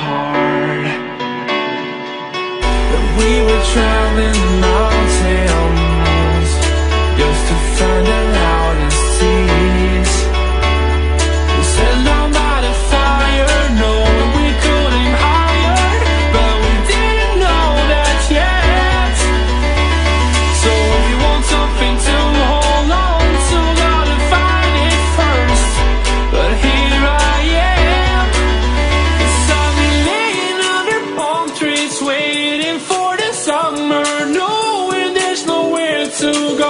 heart. to go.